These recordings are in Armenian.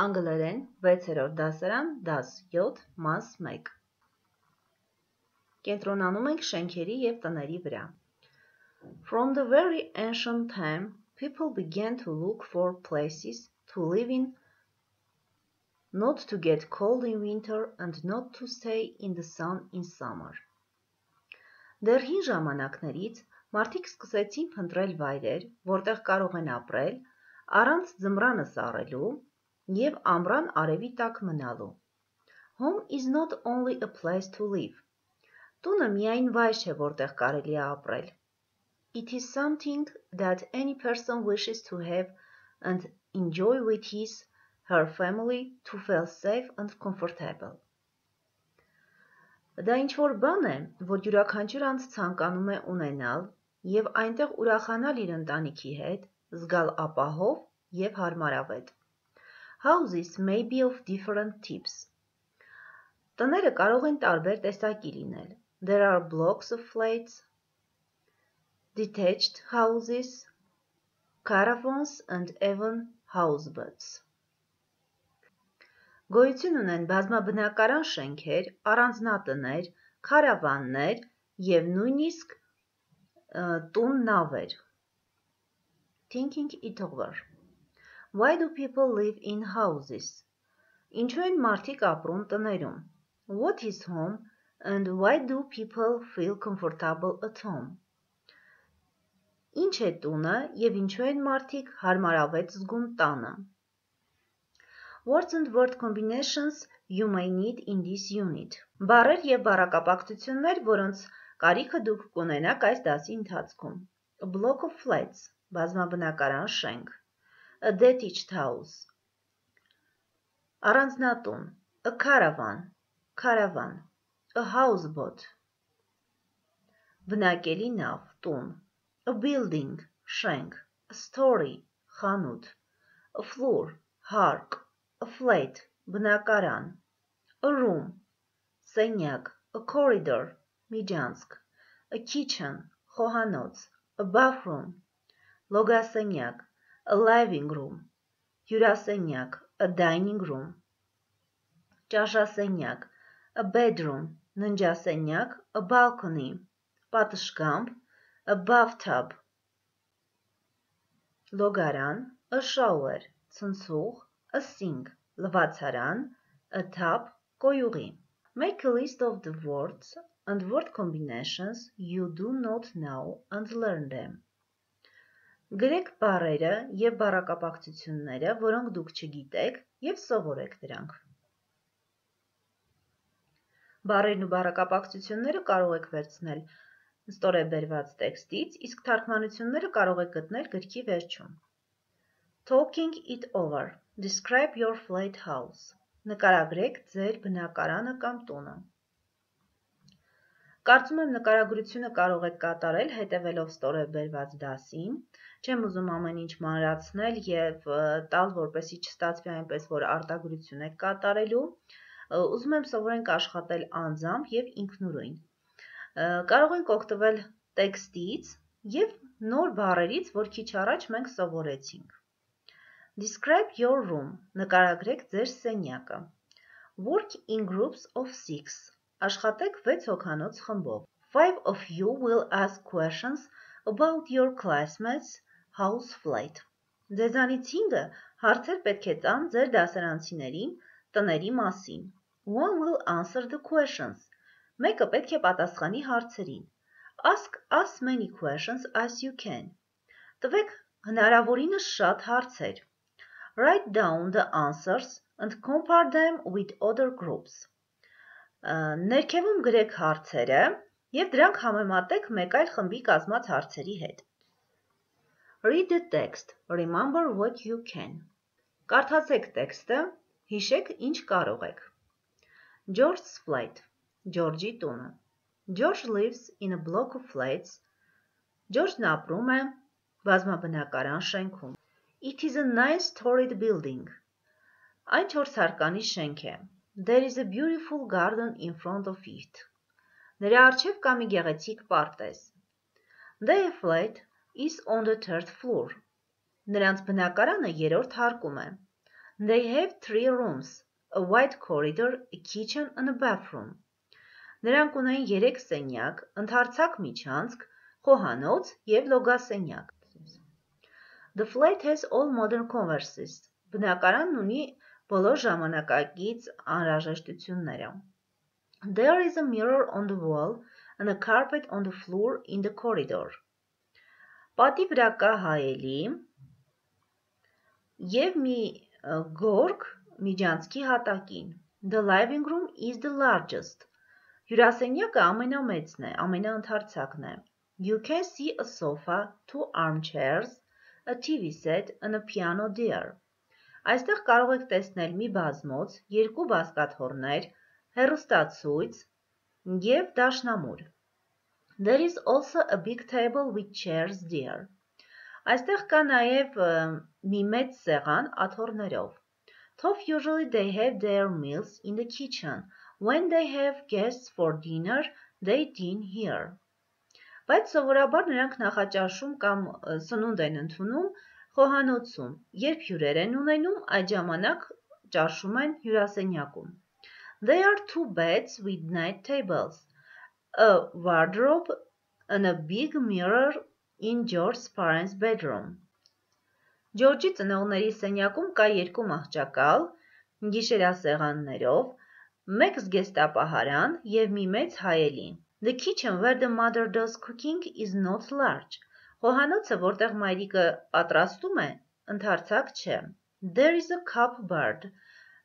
Անգլերեն 6-րդ դասարան դաս 7 մաս 1 Կենտրոնանում ենք շենքերի և տների վրա։ From the very ancient time, people began to look for places to live in, not to get cold in winter and not to stay in the sun in summer. Դեռ հին ժամանակներից մարդիկ սկսեցին փնտրել վայրեր, որտեղ կարող են ապրել, առանց ձմռանը սառելու և ամռան արևի տակ մնալու։ Home is not only a place to live. Տունը միայն վայր չէ, որտեղ կարելի է ապրել։ It is something that any person wishes to have and enjoy with his her family to feel safe and comfortable. Դա ինչ որ բան է, որ յուրաքանչյուր անձ ցանկանում է ունենալ եւ այնտեղ ուրախանալ իր ընտանիքի հետ, զգալ ապահով եւ հարմարավետ։ Houses may be of different types. Տները կարող են տարբեր տեսակի լինել։ There are blocks of flats, detached houses, caravans and even houseboats. Գոյություն ունեն բազմաբնակարան շենքեր, առանձնատներ, քարավաններ եւ նույնիսկ տուն նավեր։ Thinking it over Why do people live in houses? Ինչու են մարդիկ ապրում տներում? What is home and why do people feel comfortable at home? Ինչ է տունը եւ ինչու են մարդիկ հարմարավետ զգում տանը? Words and word combinations you may need in this unit. Բառեր եւ բառակապակցություններ, որոնց կարիքը դուք կունենաք այս դասի ընթացքում։ A block of flats, բազմաբնակարան շենք a detached house. Առանձնատուն, a caravan, caravan, a houseboat. Բնակելի նավ, տուն, a building, շենք, a story, խանութ, a floor, հարկ, a flat, բնակարան, a room, սենյակ, a corridor, միջանցք, a kitchen, խոհանոց, a bathroom, լոգասենյակ, living room, հյուրասենյակ, a dining room, ճաշասենյակ, a bedroom, ննջասենյակ, a balcony, պատշգամբ, a bathtub, լոգարան, a shower, ցնցուղ, a sink, լվացարան, a tub, կոյուղի։ Make a list of the words and word combinations you do not know and learn them. Գրեք բառերը և բառակապակցությունները, որոնք դուք չգիտեք, և սովորեք դրանք։ Բառերն ու բառակապակցությունները կարող եք վերցնել ստորեբերված տեքստից, իսկ թարգմանությունները կարող եք գտնել գրքի վերջում։ Talking it over. Describe your flat house. Նկարագրեք ձեր բնակարանը կամ տունը։ Կարծում եմ նկարագրությունը կարող եք կատարել հետևելով ստորեբերված դասին։ Չեմ ուզում ամեն ինչ մանրացնել եւ տալ, որպեսի չստացվի այնպես, որ արտագրություն եք կատարելու։ Ուզում եմ սովորենք աշխատել անձամբ եւ ինքնուրույն։ Կարող ենք օգտվել տեքստից եւ նոր բառերից, որ քիչ առաջ մենք սովորեցինք։ Describe your room. Նկարագրեք ձեր սենյակը։ Work in groups of 6 Աշխատեք 6 հոգանոց խմբով։ Five of you will ask questions about your classmates' house flight։ Ձեզանից 5-ը հարցեր պետք է տան ձեր դասարանցիներին տների մասին։ One will answer the questions։ Մեկը պետք է պատասխանի հարցերին։ Ask as many questions as you can։ Տվեք հնարավորինս շատ հարցեր։ Write down the answers and compare them with other groups։ Ներքևում գրեք հարցերը և դրանք համեմատեք մեկ այլ խմբի կազմած հարցերի հետ։ Read the text. Remember what you can. Կարդացեք տեքստը, հիշեք ինչ կարող եք։ George's flat. George-ի տունը։ George lives in a block of flats. George-ն ապրում է բազմաբնակարան շենքում։ It is a nine-storied building. Այն 4 հարկանի շենք է։ There is a beautiful garden in front of it. Նրա առջև կա մի գեղեցիկ պարտեզ։ Their flat is on the third floor. Նրանց բնակարանը երրորդ հարկում է։ They have three rooms, a wide corridor, a kitchen and a bathroom. Նրանք ունեն 3 սենյակ, ընդարձակ միջանցք, խոհանոց եւ լոգասենյակ։ The flat has all modern converses. Բնակարանն ունի բոլոր ժամանակակից անհրաժեշտությունները։ There is a mirror on the wall and a carpet on the floor in the corridor. Պատի վրա կա հայելի եւ մի գորգ միջանցքի հատակին։ The living room is the largest. Հյուրասենյակը ամենամեծն է, ամենաընդարձակն է։ You can see a sofa, two armchairs, a TV set and a piano there. Այստեղ կարող եք տեսնել մի բազմոց, երկու բազկաթոռներ, հեռուստացույց և դաշնամուր։ There is also a big table with chairs there։ Այստեղ կա նաև մի մեծ սեղան աթոռներով։ Top usually they have their meals in the kitchen. When they have guests for dinner, they dine here։ Բայց սովորաբար նրանք նախաճաշում կամ սնունդ են ընդունում խոհանոցում։ Երբ հյուրեր են ունենում, այդ ժամանակ ճաշում են հյուրասենյակում։ There are two beds with night tables, a wardrobe, and a big mirror in George's parents' bedroom. Ջորջի ծնողների սենյակում կա երկու մահճակալ գիշերասեղաններով, մեկ զգեստապահարան եւ մի մեծ հայելի։ The kitchen where the mother does cooking is not large. Խոհանոցը, որտեղ մայրիկը պատրաստում է, ընդարձակ չէ։ There is a cupboard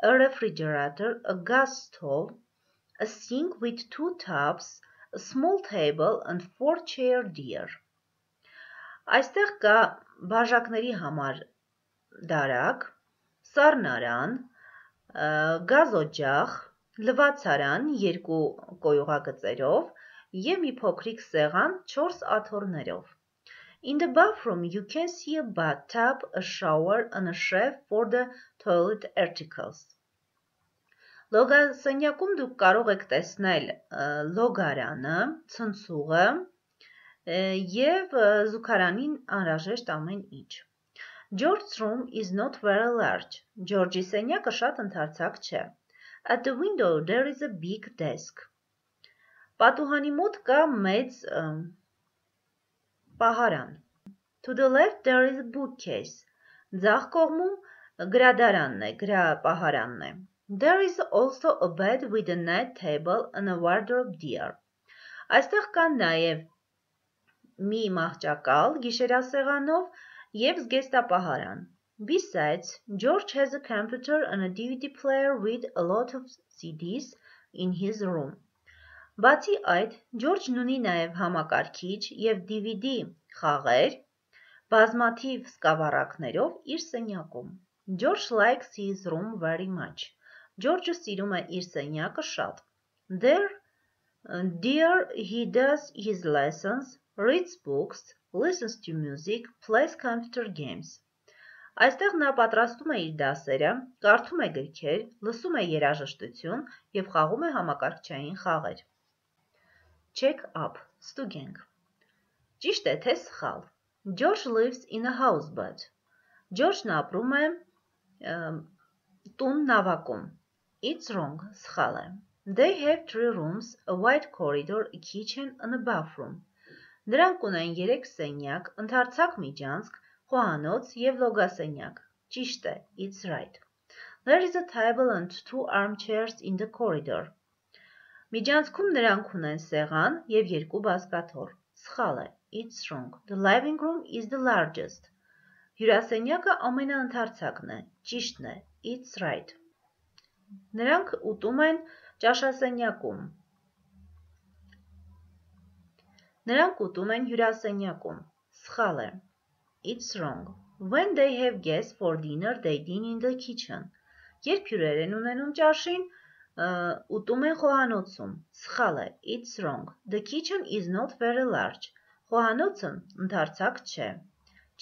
a refrigerator, a gas stove, a sink with two a small table and four chair deer։ Այստեղ կա բաժակների համար դարակ, սառնարան, գազօջախ, լվացարան երկու կոյուղագծերով եւ մի փոքրիկ սեղան 4 աթոռներով։ In the bathroom you can see a bathtub, a shower and a shelf for the toilet articles։ Լոգասենյակում դուք կարող եք տեսնել լոգարանը, ցնցուղը եւ զուգարանին անհրաժեշտ ամեն ինչ։ George's room is not very large. George-ի սենյակը շատ ընդարձակ չէ։ At the window there is a big desk. Պատուհանի մոտ կա մեծ Պահարան։ To the left there is a bookcase. Ձախ կողմում գրադարանն է, գրապահարանն է։ There is also a bed with a night table and a wardrobe there. Այստեղ կան նաև մի մահճակալ գիշերասեղանով եւ զգեստապահարան։ Besides, George has a computer and a DVD player with a lot of CDs in his room. Բացի այդ, Ջորջն ունի նաև համակարգիչ և DVD խաղեր բազմաթիվ սկավառակներով իր սենյակում։ George likes his room very much. Ջորջը սիրում է իր սենյակը շատ։ There, there he does his lessons, reads books, listens to music, plays computer games. Այստեղ նա պատրաստում է իր դասերը, կարդում է գրքեր, լսում է երաժշտություն և խաղում է համակարգչային խաղեր։ Check up, ստուգենք։ Ճիշտ է, թե սխալ։ George lives in a houseboat։ George-ն ապրում է տուն նավակում։ It's wrong, սխալ է։ They have three rooms, a wide corridor, a kitchen and a bathroom։ Նրանք ունեն 3 սենյակ, ընդարձակ միջանցք, խոհանոց եւ լոգասենյակ։ Ճիշտ է, it's right։ There is a table and two armchairs in the corridor։ Միջանցքում նրանք ունեն սեղան և երկու բազկաթոռ։ Սխալ է, it's wrong. The living room is the largest. Հյուրասենյակը ամենաընդարձակն է։ Ճիշտն է, it's right. Նրանք ուտում են ճաշասենյակում։ Նրանք ուտում են հյուրասենյակում։ Սխալ է։ It's wrong. When they have guests for dinner, they dine in the kitchen. Երբ հյուրեր են ունենում ճաշին, ուտում են խոհանոցում։ Սխալ է, it's wrong. The kitchen is not very large. Խոհանոցը ընդարձակ չէ։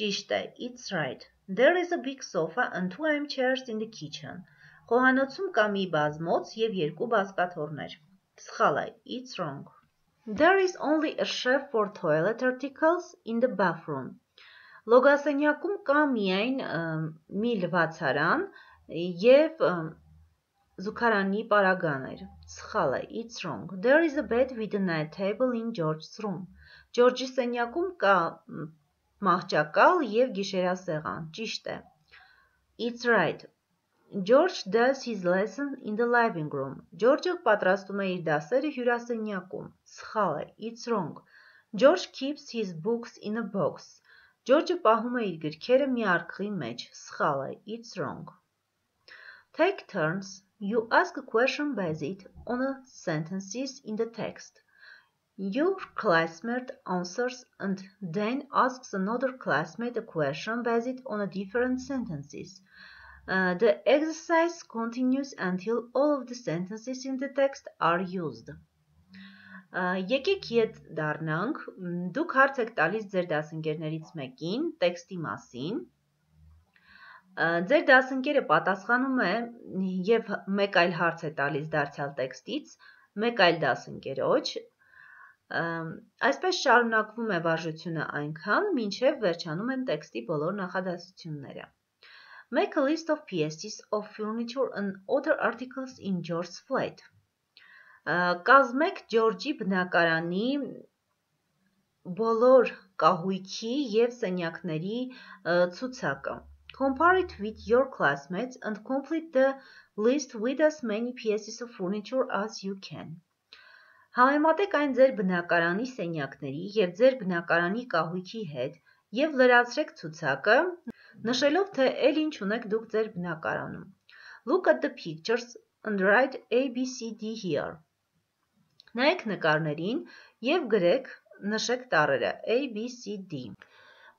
Ճիշտ է, it's right. There is a big sofa and two armchairs in the kitchen. Խոհանոցում կա մի բազմոց եւ երկու բազկաթոռներ։ Սխալ է, it's wrong. There is only a shelf for toilet articles in the bathroom. Լոգասենյակում կա միայն մի լվացարան եւ զուգարանի պարագան էր։ Սխալ է, it's wrong. There is a bed with a night table in George's room. Ջորջի սենյակում կա մահճակալ եւ գիշերասեղան։ Ճիշտ է։ It's right. George does his lesson in the living room. Ջորջը պատրաստում է իր դասերը հյուրասենյակում։ Սխալ է, it's wrong. George keeps his books in a box. Ջորջը պահում է իր գրքերը մի արկղի մեջ։ Սխալ է, it's wrong. Take turns. You ask a question based on the sentences in the text. Your classmate answers and then asks another classmate a question based on a different sentences. Uh, the exercise continues until all of the sentences in the text are used. Եկեք ետ դառնանք, դուք հարց եք տալիս ձեր դասընկերներից մեկին տեքստի մասին, Ձեր դասընկերը պատասխանում է եւ մեկ այլ հարց է տալիս դարձյալ տեքստից, մեկ այլ դասընկերոջ։ Այսպես շարունակվում է վարժությունը այնքան, մինչև վերջանում են տեքստի բոլոր նախադասությունները։ Make a list of pieces of furniture and other articles in George's flat։ Կազմեք Ջորջի բնակարանի բոլոր կահույքի եւ սենյակների ցուցակը։ Compare it with your classmates and complete the list with as many pieces of furniture as you can. Համեմատեք այն ձեր բնակարանի սենյակների եւ ձեր բնակարանի կահույքի հետ եւ լրացրեք ցուցակը, նշելով թե ել ինչ ունեք դուք ձեր բնակարանում։ Look at the pictures and write A B C D here. Նայեք նկարներին եւ գրեք նշեք տառերը A B C D.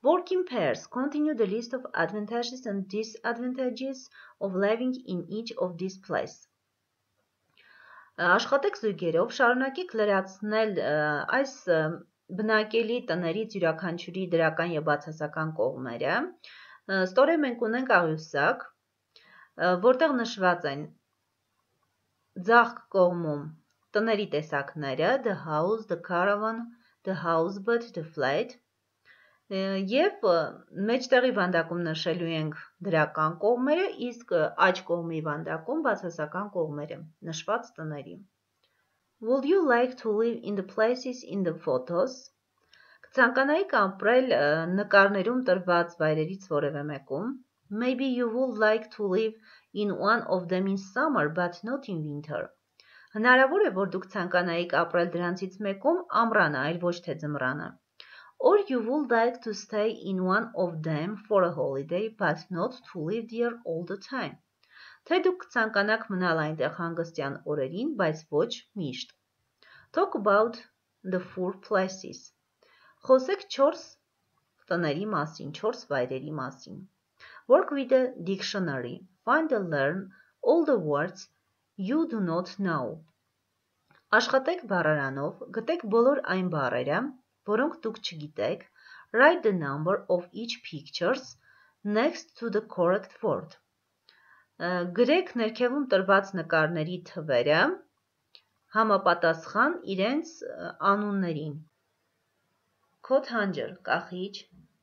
Work in pairs. Continue the list of advantages and disadvantages of living in each of these places. Աշխատեք զույգերով, շարունակեք լրացնել այս բնակելի տներից յուրաքանչյուրի դրական եւ բացասական կողմերը։ Ստորեն մենք ունենք աղյուսակ, որտեղ նշված են ձախ կողմում տների տեսակները, the house, the caravan, the houseboat, the flat, Եվ մեջտեղի վանդակում նշելու ենք դրական կողմերը, իսկ աջ կողմի վանդակում բացասական կողմերը, նշված տների։ Would you like to live in the places in the photos? Կցանկանայիք ապրել նկարներում տրված վայրերից որևէ մեկում։ Maybe you would like to live in one of them in summer, but not in winter։ Հնարավոր է, որ դուք ցանկանայիք ապրել դրանցից մեկում ամռանը, այլ ոչ թե ձմռանը. Or you would like to stay in one of them for a holiday but not to live there all the time։ Թե դուք կցանկանաք մնալ այնտեղ հանգստյան օրերին, բայց ոչ միշտ։ Talk about the four places։ Խոսեք 4 տների մասին, 4 վայրերի մասին։ Work with the dictionary. Find and learn all the words you do not know։ Աշխատեք բառարանով, գտեք բոլոր այն բառերը, որոնք դուք չգիտեք, write the number of each pictures next to the correct word։ Գրեք ներքևում տրված նկարների թվերը համապատասխան իրենց անուններին։ Քոթանջեր, կախիչ,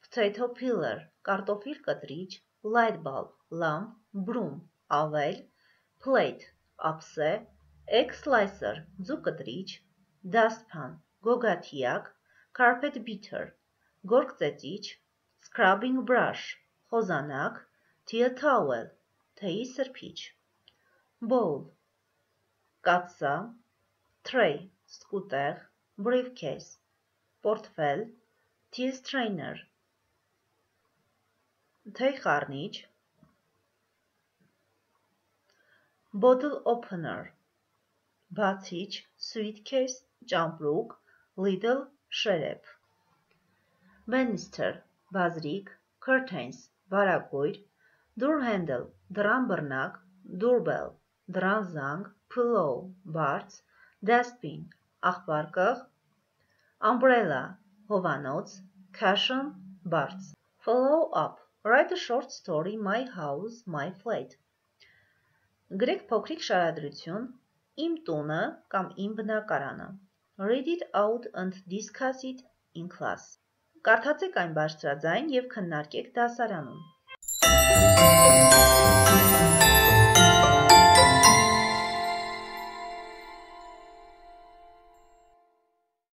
potato peeler, կարտոֆիլ կտրիչ, light bulb, լամպ, broom, ավել, plate, ափսե, egg slicer, ձու կտրիչ, dustpan, գոգաթիակ, carpet beater, գործեցիչ, scrubbing brush, խոզանակ, tea towel, թեյի սրբիչ, bowl, կաթսա, tray, սկուտեղ, briefcase, portfel, tea strainer, թեյ խառնիչ, bottle opener, բացիչ, suitcase, ճամպրուկ, little շերեփ Banister բազրիկ Curtains վարագույր Door handle դռան բռնակ Doorbell դռան զանգ Pillow բարձ Dustbin աղբարկղ Umbrella հովանոց Cushion բարձ Follow up. Write a short story My house, my flat. Գրեք փոքրիկ շարադրություն Իմ տունը կամ իմ բնակարանը. Read it out and discuss it in class. Կարդացեք այն բարձրաձայն եւ քննարկեք դասարանում։